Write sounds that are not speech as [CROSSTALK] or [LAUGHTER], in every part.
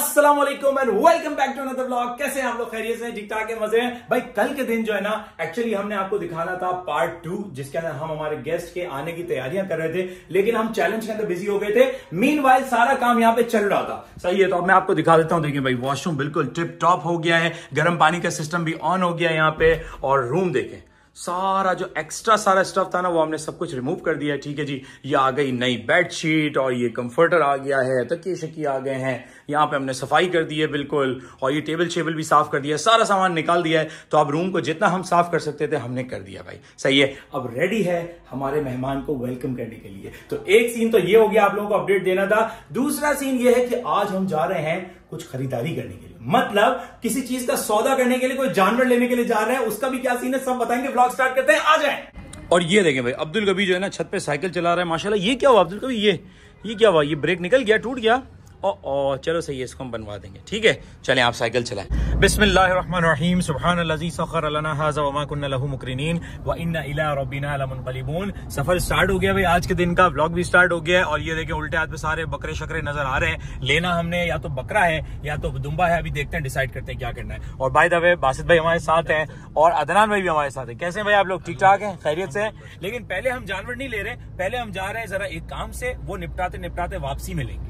वालेकुम and welcome back to another blog कैसे हैं आप लोग? खैरियत से ठीक ठाक है? मज़े हैं? भाई, कल के दिन जो है ना एक्चुअली हमने आपको दिखाना था पार्ट टू जिसके अंदर हम हमारे गेस्ट के आने की तैयारियाँ कर रहे थे, लेकिन हम चैलेंज के अंदर बिज़ी हो गए थे। मीन सारा काम यहाँ पे चल रहा था। सही है तो अब मैं आपको दिखा देता हूँ। देखिए भाई वॉशरूम बिल्कुल टिप टॉप हो गया है। गर्म पानी का सिस्टम भी ऑन हो गया है यहाँ पे, और रूम देखें। सारा जो एक्स्ट्रा सारा स्टफ़ था ना, वो हमने सब कुछ रिमूव कर दिया। ठीक है जी, ये आ गई नई बेडशीट और ये कंफर्टर आ गया है, तकिए शकी आ गए हैं। यहाँ पे हमने सफ़ाई कर दी है बिल्कुल, और ये टेबल शेबल भी साफ़ कर दिया है। सारा सामान निकाल दिया है। तो अब रूम को जितना हम साफ़ कर सकते थे, हमने कर दिया भाई। सही है, अब रेडी है हमारे मेहमान को वेलकम करने के लिए। तो एक सीन तो ये हो गया आप लोगों को अपडेट देना था। दूसरा सीन ये है कि आज हम जा रहे हैं कुछ खरीदारी करने के लिए। मतलब किसी चीज़ का सौदा करने के लिए, कोई जानवर लेने के लिए जा रहे हैं, उसका भी क्या सीन है, सब बताएँगे ब्लॉग स्टार्ट करते हैं, आ जाए। और ये देखें भाई, अब्दुल कभी जो है ना छत पे साइकिल चला रहा है, माशाल्लाह, ये क्या हुआ, अब्दुल कभी, ये ये क्या हुआ, ये ब्रेक निकल गया, टूट गया? ओ चलो सही है, इसको हम बनवा देंगे। ठीक है? चलें, आप साइकिल चलाएँ। लहु मुकरिनीन। व सफ़र स्टार्ट हो गया भाई, आज के दिन का व्लॉग भी स्टार्ट हो गया है। और ये देखें, उल्टे हाथ पे सारे बकरे शकरे नज़र आ रहे हैं। लेना हमने, या तो बकरा है, या तो दुम्बा है। अभी देखते हैं, डिसाइड करते हैं क्या करना है। और भाई दबे बासित भाई हमारे साथ हैं, और अदनान भाई भी हमारे साथ है। कैसे भाई आप लोग? ठीक ठाक हैं? खैरियत से लेकिन पहले हम जानवर नहीं ले रहे पहले हम जा रहे हैं, जरा एक काम से, वो निपटाते निपटाते वापसी में लेंगे।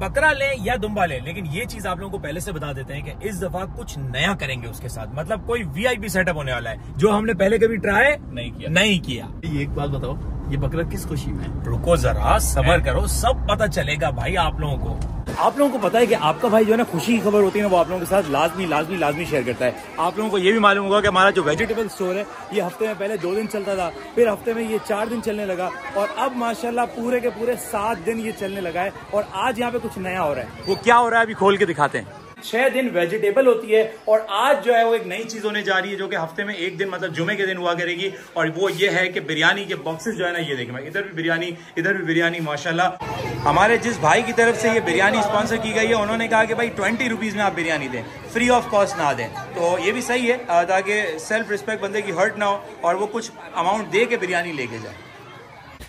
बकरा लें या दुम्बा लें लेकिन ये चीज़ आप लोगों को पहले से बता देते हैं कि इस दफ़ा कुछ नया करेंगे उसके साथ। मतलब कोई वीआईपी सेटअप होने वाला है जो हमने पहले कभी ट्राई नहीं किया। नहीं किया। एक बात बताओ ये बकरा किस खुशी में? रुको जरा सबर करो सब पता चलेगा भाई आप लोगों को। आप लोगों को पता है कि आपका भाई जो है ना खुशी की खबर होती है ना वो आप लोगों के साथ लाजमी लाजमी लाजमी शेयर करता है। आप लोगों को ये भी मालूम होगा कि हमारा जो वेजिटेबल स्टोर है ये हफ़्ते में पहले दो दिन चलता था फिर हफ़्ते में ये चार दिन चलने लगा और अब माशाल्लाह पूरे के पूरे सात दिन ये चलने लगा है और आज यहाँ पे कुछ नया हो रहा है। वो क्या हो रहा है अभी खोल के दिखाते हैं। छह दिन वेजिटेबल होती है और आज जो है वो एक नई चीज़ होने जा रही है जो कि हफ़्ते में एक दिन मतलब जुमे के दिन हुआ करेगी। और वो ये है कि बिरयानी के बॉक्सेस जो है ना, ये देखें इधर भी बिरयानी, इधर भी बिरयानी, माशाल्लाह। हमारे जिस भाई की तरफ़ से ये बिरयानी स्पॉन्सर की गई है, उन्होंने कहा कि भाई ट्वेंटी रुपीज़ में आप बिरयानी दें फ्री ऑफ़ कॉस्ट ना दें। तो ये भी सही है, ताकि सेल्फ रिस्पेक्ट बंदे की हर्ट ना हो और वो कुछ अमाउंट दे के बिरयानी लेके जाए।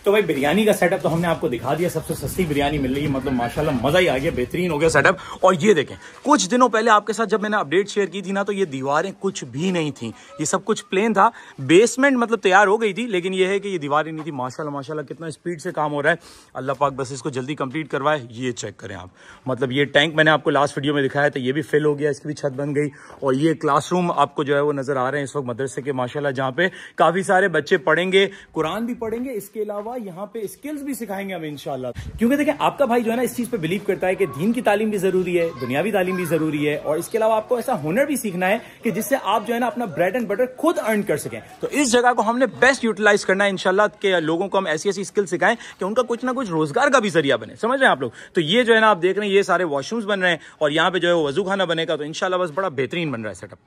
तो भाई, बिरयानी का सेटअप तो हमने आपको दिखा दिया, सबसे सस्ती बिरयानी मिल रही है मतलब माशाल्लाह मज़ा ही आ गया, बेहतरीन हो गया सेटअप और ये देखें, कुछ दिनों पहले आपके साथ जब मैंने अपडेट शेयर की थी ना तो ये दीवारें कुछ भी नहीं थी। ये सब कुछ प्लेन था। बेसमेंट मतलब तैयार हो गई थी, लेकिन ये है कि ये दीवारें नहीं थी। माशाला माशाला कितना स्पीड से काम हो रहा है। अल्लाह पाक बस इसको जल्दी कंप्लीट करवाए, ये चेक करें आप। मतलब ये टैंक मैंने आपको लास्ट वीडियो में दिखाया था, ये भी फिल हो गया, इसकी भी छत बन गई। और ये क्लासरूम आपको जो है वो नज़र आ रहे हैं इस वक्त मदरसे के माशाला जहाँ पे काफ़ी सारे बच्चे पढ़ेंगे, कुरान भी पढ़ेंगे, इसके अलावा यहाँ पे स्किल्स भी सिखाएँगे हम, इंशाल्लाह। क्योंकि देखिए, आपका भाई जो है ना, इस चीज़ पे बिलीव करता है कि दीन की तालीम भी ज़रूरी है, दुनियावी तालीम भी ज़रूरी है, और इसके अलावा आपको ऐसा हुनर भी सीखना है कि जिससे आप जो है ना, अपना ब्रेड एंड बटर खुद अर्न कर सकें। तो इस जगह को हमने बेस्ट यूटिलाइज करना है इनशाला के लोगों को हम ऐसी ऐसी स्किल सिखाएँ कि उनका कुछ ना कुछ रोज़गार का भी ज़रिया बने। समझ रहे हैं आप लोग? तो ये जो है ना, आप देख रहे हैं, ये सारे वॉशरूम्स बन रहे हैं, और यहाँ पे जो है वज़ू खाना बनेगा तो इनशाला बस बड़ा बेहतरीन बन रहा है सेटअप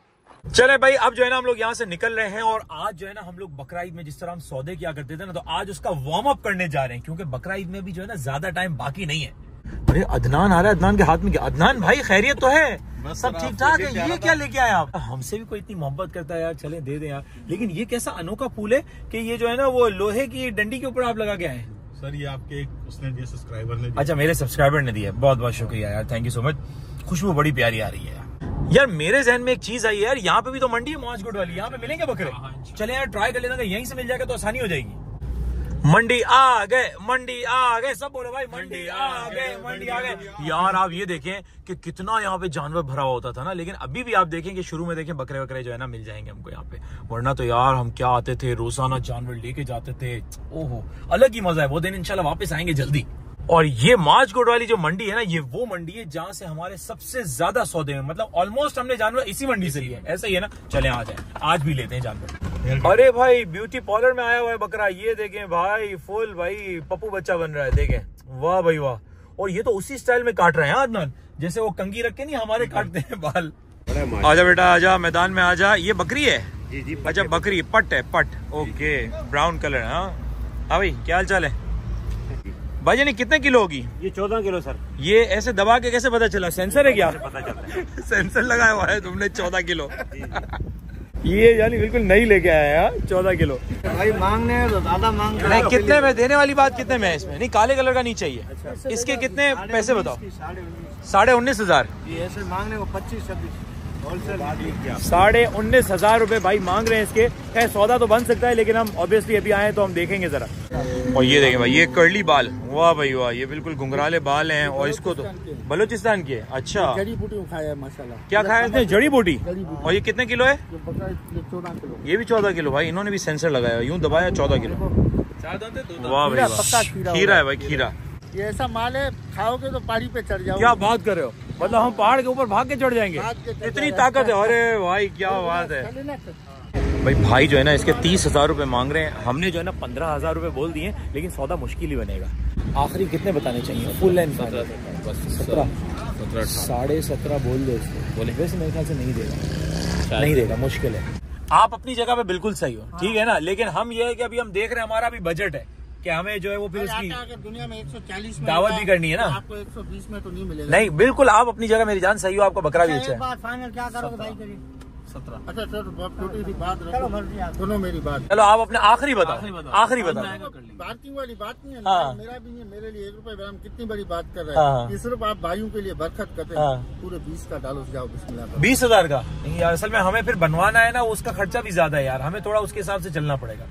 चले भाई अब जो है ना हम लोग यहाँ से निकल रहे हैं और आज जो है ना हम लोग बकरा ईद में जिस तरह हम सौदे किया करते थे ना तो आज उसका वार्म अप करने जा रहे हैं क्योंकि बकरा ईद में भी जो है ना ज़्यादा टाइम बाकी नहीं है। अरे अदनान आ रहा है अदनान के हाथ में क्या? अदनान भाई खैरियत तो है। सब ठीक ठाक है? ये क्या लेके आए आप? हमसे भी कोई इतनी मोहब्बत करता है यार चले दे दे यार। लेकिन ये कैसा अनोखा फूल है कि ये जो है ना वो लोहे की डंडी के ऊपर आप लगा के आए सर ये आपके एक उसने दिया सब्सक्राइबर ने दिया। अच्छा मेरे सब्सक्राइबर ने दिया बहुत बहुत शुक्रिया यार thank you so much Khushboo बड़ी प्यारी आ रही है यार मेरे जहन में एक चीज़ आई है यार यहाँ पे भी तो मंडी है मौज गुड वाली। यहाँ पे मिलेंगे बकरे? हाँ, हाँ, चले यार ट्राई कर लेना यहीं से मिल जाएगा तो आसानी हो जाएगी। मंडी आ गए मंडी आ गए सब बोलो भाई मंडी आ गए मंडी आ गए। यार आप ये देखें कि कितना यहाँ पे जानवर भरा हुआ होता था ना लेकिन अभी भी आप देखें कि शुरू में देखें बकरे बकरे जो है ना मिल जाएँगे हमको यहाँ पे। वरना तो यार हम क्या आते थे रोज़ाना जानवर लेके जाते थे। ओहो अलग ही मज़ा है वो दिन इंशाल्लाह वापस आएँगे जल्दी। और ये माजगोड वाली जो मंडी है ना ये वो मंडी है जहाँ से हमारे सबसे ज़्यादा सौदे हैं। मतलब ऑलमोस्ट हमने जानवर इसी मंडी से लिए ऐसा ही है ना? चले आ जाए आज भी लेते हैं जानवर। अरे भाई ब्यूटी पार्लर में आया हुआ है बकरा। ये देखें भाई फुल भाई पप्पू बच्चा बन रहा है देखें। वाह भाई वाह। और ये तो उसी स्टाइल में काट रहे हैं अदनान जैसे वो कंगी रख नहीं हमारे काटते हैं बाल। आजा बेटा आजा मैदान में आजा। ये बकरी है? जी जी अच्छा बकरी पट है पट। ओके ब्राउन कलर है हाँ। भाई क्या हाल चाल है? भाई जानी कितने किलो होगी? ये चौदह किलो सर। ये ऐसे दबा के कैसे पता चला? सेंसर है क्या? पता चलता है। सेंसर लगाया हुआ है तुमने चौदह किलो। ये यानी बिल्कुल नहीं लेके आया यार चौदह किलो। भाई मांगने तो ज़्यादा मांग नहीं कितने में? देने वाली बात कितने में है इसमें? नहीं काले कलर का नहीं चाहिए। अच्छा। इसके कितने पैसे बताओ? साढ़े उन्नीस। हज़ार। ऐसे मांगने को पच्चीस छब्बीस। होलसेल साढ़े उन्नीस हज़ार रूपए भाई मांग रहे हैं इसके। सौदा तो बन सकता है लेकिन हम ऑब्वियसली अभी आए हैं तो हम देखेंगे जरा। और ये देखें भाई ये कर्ली बाल। वाह भाई वाह ये बिल्कुल घुंघराले बाल हैं और इसको तो बलूचिस्तान के। अच्छा। जड़ी बूटी खाया है माशाल्लाह। क्या खाया इसने? जड़ी बूटी? और ये कितने किलो है? चौदह किलो। ये भी चौदह किलो भाई इन्होंने भी सेंसर लगाया यूँ दबाया चौदह किलो। वाह भाई खीरा, वाह। खीरा खीरा है भाई खीरा। ये ऐसा माल है खाओगे तो पहाड़ी पे चढ़ जाओ क्या बात कर रहे हो? मतलब हम पहाड़ के ऊपर भाग के चढ़ जाएँगे। इतनी ताकत है। अरे भाई क्या बात है। भाई भाई जो है ना इसके तीस हज़ार रूपए मांग रहे हैं। हमने जो है ना पंद्रह हज़ार रूपए बोल दिए लेकिन सौदा मुश्किल ही बनेगा। आखिरी कितने बताने चाहिए? फुल लेंथ सत्रह साढ़े सत्रह बोल दो बोले। वैसे मेरे ख्याल से नहीं देगा। नहीं देगा मुश्किल है। आप अपनी जगह पे बिल्कुल सही हो। ठीक है ना? लेकिन हम ये है कि अभी हम देख रहे हैं हमारा भी बजट है कि हमें जो है वो फिर उसकी दुनिया में 140 में दावत भी करनी है ना। तो आपको 120 में तो नहीं मिलेगा। नहीं बिल्कुल आप अपनी जगह मेरी जान सही हो आपका बकरा भी अच्छा एक है सत्रह। अच्छा सर छोटी सी बात रखो। सुनो मेरी बात। चलो आप अपने आखिरी बताओ। आखिरी बताओ। बार्किंग वाली बात नहीं है हाँ। मेरा भी नहीं है, मेरे लिए एक रुपए ग्राम कितनी बड़ी बात कर रहे हाँ। हैं। ये सिर्फ़ आप भाइयों के लिए बरकत करते हाँ। हैं। पूरे बीस का डालो जाओ बिस्मिल्लाह बीस हज़ार का? नहीं यार असल में हमें फिर बनवाना है ना उसका खर्चा भी ज़्यादा है यार। हमें थोड़ा उसके हिसाब से चलना पड़ेगा।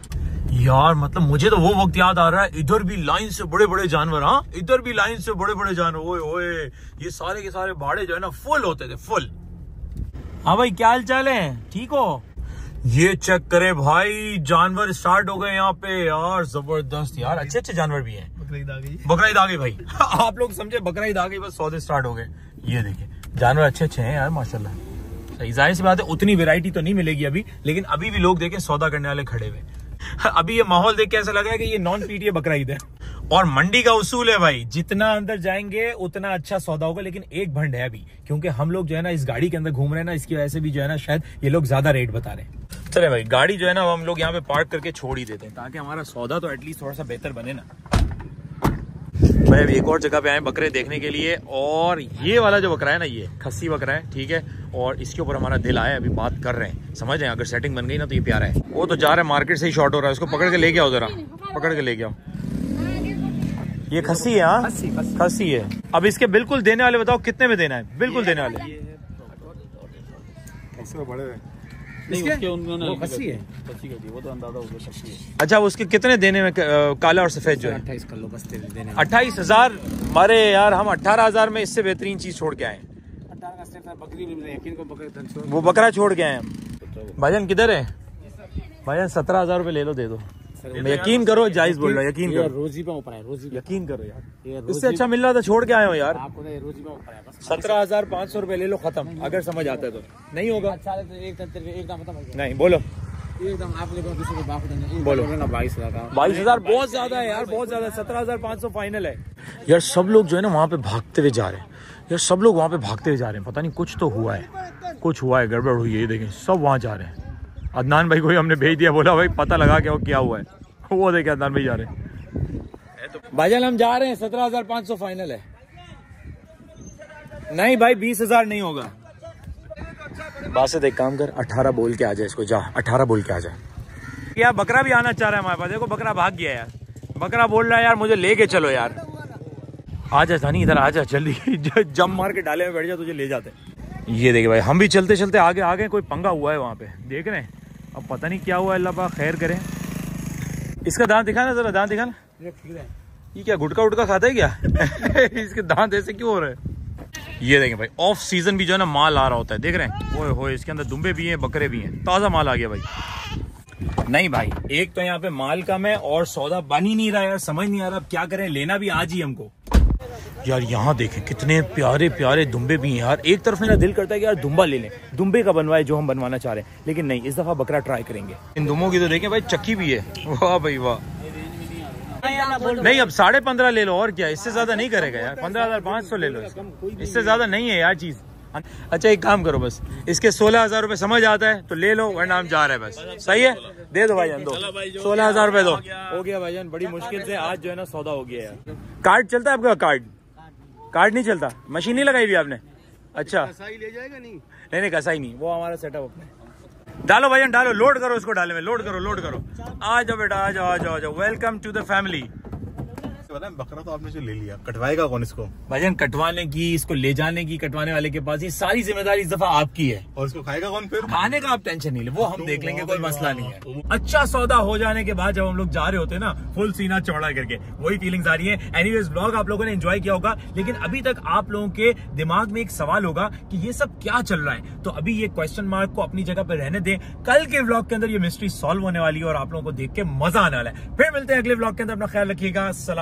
यार मतलब मुझे तो वो वक्त याद आ रहा है इधर भी लाइन से बड़े बड़े जानवर हाँ? इधर भी लाइन से बड़े बड़े जानवर ओए ओए ये सारे के सारे बाड़े जो है ना फुल होते थे फुल। हाँ भाई क्या हाल चाल है? ठीक हो? ये चेक करें भाई जानवर स्टार्ट हो गए यहाँ पे। यार ज़बरदस्त यार अच्छे अच्छे जानवर भी हैं। बकरीद आ गई। बकरा ईद आ गई भाई। [LAUGHS] आप लोग समझे बकरा ईद आ गई बस सौदे स्टार्ट हो गए। ये देखिए जानवर अच्छे अच्छे हैं यार माशाल्लाह। सही ज़ाहिर सी बात है उतनी वैरायटी तो नहीं मिलेगी अभी लेकिन अभी भी लोग देखे सौदा करने वाले खड़े हुए। [LAUGHS] अभी ये माहौल देख के ऐसा लगा है कि ये नॉन पीटीए बकरा ईद है। और मंडी का उसूल है भाई। जितना अंदर जाएँगे, उतना अच्छा सौदा होगा, लेकिन एक भंड है अभी, क्योंकि हम लोग जो है ना इस गाड़ी के अंदर घूम रहे हैं ना, इसकी वजह से भी जो है ना शायद ये लोग ज़्यादा रेट बता रहे हैं। चले भाई, गाड़ी जो है ना हम लोग यहाँ पे पार्क करके छोड़ ही देते हैं, ताकि हमारा सौदा तो एटलीस्ट थोड़ा सा बेहतर बने ना। भाई अब एक और जगह पे आए बकरे देखने के लिए, और ये वाला जो बकरा है ना, ये खस्सी बकरा है, ठीक है? और इसके ऊपर हमारा दिल आया अभी बात कर रहे हैं। समझ रहे हैं? अगर सेटिंग बन गई ना तो ये प्यारा है। वो तो जा रहा है मार्केट से ही शॉर्ट हो रहा है, उसको पकड़ के लेके आओ जरा। पकड़ के लेके आओ। ये खसी है हाँ? खस्सी है। अब इसके बिल्कुल देने वाले बताओ कितने में देना है? बिल्कुल देने वाले। है। तो अंदाज़ा गया खस्सी अच्छा उसके कितने देने में काला और सफ़ेद जो है? अट्ठाईस कर लो बस तेरे देने अट्ठाईस हज़ार मारे यार हम अट्ठारह हज़ार में इससे बेहतरीन चीज़ छोड़ के आए अठारह बकरी भी मिले यकीन को बकरी धन छोड़ वो बकरा छोड़ के आए हम भाईजान किधर है? भाईजान सत्रह हज़ार रूपए ले लो दे दो। यकीन करो जायज़ बोल रहा यकीन करो। रोजी पे ऊपर है रोजी यकीन करो यार। इससे अच्छा मिल रहा था छोड़ के आए हो यार। आपको तो रोजी पे ऊपर है सत्रह हज़ार पाँच सौ रुपए ले लो खत्म। अगर समझ आता है तो। नहीं होगा। अच्छा तो नहीं बोलो। बोलो। ना बाईस हज़ार बाईस हज़ार बहुत ज़्यादा है यार बहुत ज़्यादा सत्रह हज़ार पाँच सौ फाइनल है। यार सब लोग जो है ना वहाँ पे भागते हुए जा रहे हैं। यार सब लोग वहाँ पे भागते हुए जा रहे हैं। पता नहीं कुछ तो हुआ है। कुछ हुआ है गड़बड़ हुई है ये देखें। सब वहाँ जा रहे हैं। अदनान भाई को ही हमने भेज दिया बोला भाई पता लगा के वो क्या हुआ है। वो देखे अदनान भाई जा रहे हैं। भाईजान हम जा रहे हैं सत्रह हज़ार पाँच सौ फाइनल है। नहीं भाई बीस हज़ार नहीं होगा। बासित एक काम कर अठारह बोल के आ जाए इसको जा अठारह बोल के आ जाए यार बकरा भी आना चाह रहा है हमारे पास देखो बकरा भाग गया यार। बकरा बोल रहा है यार मुझे लेके चलो यार। आ जा जानी इधर आ जा जल्दी। [LAUGHS] जम मार के डाले में बैठ जा तुझे ले जाते। ये देखिए भाई हम भी चलते चलते आगे आ गए कोई पंगा हुआ है वहाँ पे देख रहे हैं। अब पता नहीं क्या हुआ अल्लाह पाक खैर करे। इसका दांत दिखा ना जरा दांत दिखा ना ये है। क्या गुटका उटका खाता है क्या? [LAUGHS] इसके दांत ऐसे क्यों हो रहे हैं? ये देखें भाई ऑफ़ सीज़न भी जो है ना माल आ रहा होता है देख रहे हैं? ओए होए इसके अंदर दुम्बे भी हैं बकरे भी हैं ताज़ा माल आ गया भाई। नहीं भाई एक तो यहाँ पे माल कम है और सौदा बन ही नहीं रहा यार समझ नहीं आ रहा अब क्या करें लेना भी आज ही हमको। यार यहाँ देखें कितने प्यारे प्यारे दुम्बे भी हैं यार। एक तरफ़ मेरा दिल करता है कि यार दुम्बा ले लें दुम्बे का बनवाए जो हम बनवाना चाह रहे हैं। लेकिन नहीं इस दफ़ा बकरा ट्राई करेंगे। इन दुम्बों की तो देखें भाई चक्की भी है। वाह भाई वाह। नहीं अब साढ़े पंद्रह ले लो और क्या? इससे ज़्यादा नहीं करेगा यार। पंद्रह हज़ार पाँच सौ ले लो इससे ज़्यादा नहीं है यार चीज़। अच्छा एक काम करो बस इसके सोलह हज़ार रूपए समझ आता है तो ले लो वरना हम जा रहे हैं बस। सही है? दे दो भाईजान दो। सोलह हज़ार रूपए दो। हो गया भाईजान बड़ी मुश्किल से आज जो है ना सौदा हो गया यार। कार्ड चलता है आपका कार्ड? कार्ड नहीं चलता। मशीन नहीं लगाई हुई आपने? अच्छा। कसाई ले जाएगा नहीं? नहीं नहीं कसाई नहीं। वो हमारा सेटअप अपने डालो भाई डालो। लोड करो उसको डाले में। लोड करो लोड करो। आ जाओ बेटा आ जाओ आ जाओ आ जाओ। वेलकम टू द फैमिली तो पता है बकरा तो आपने जो ले लिया कटवाएगा कौन इसको? भाईजान कटवाने की इसको ले जाने की कटवाने वाले के पास ये सारी ज़िम्मेदारी इस दफ़ा आपकी है। और इसको खाएगा कौन फिर? खाने का आप टेंशन नहीं ले वो हम देख लेंगे कोई मसला नहीं है। अच्छा सौदा हो जाने के बाद जब हम लोग जा रहे होते हैं ना फुल सीना चौड़ा करके वही फीलिंग्स आ रही है। एनीवेज ब्लॉग आप लोगों ने एंजॉय किया होगा लेकिन अभी तक आप लोगों के दिमाग में एक सवाल होगा कि ये सब क्या चल रहा है? तो अभी ये क्वेश्चन मार्क को अपनी जगह पर रहने दें। कल के ब्लॉग के अंदर ये मिस्ट्री सॉल्व होने वाली है और आप लोगों को देख के मज़ा आने वाला है। फिर मिलते हैं अगले ब्लॉग के अंदर अपना ख्याल रखिएगा। असला